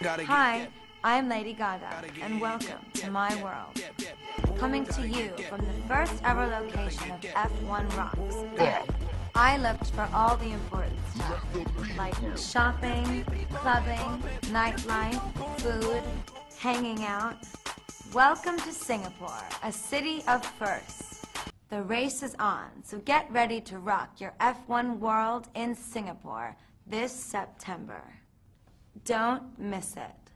Hi, I'm Lady Gaga, and welcome to my world. Coming to you from the first ever location of F1 Rocks. I looked for all the important stuff, like shopping, clubbing, nightlife, food, hanging out. Welcome to Singapore, a city of firsts. The race is on, so get ready to rock your F1 world in Singapore this September. Don't miss it.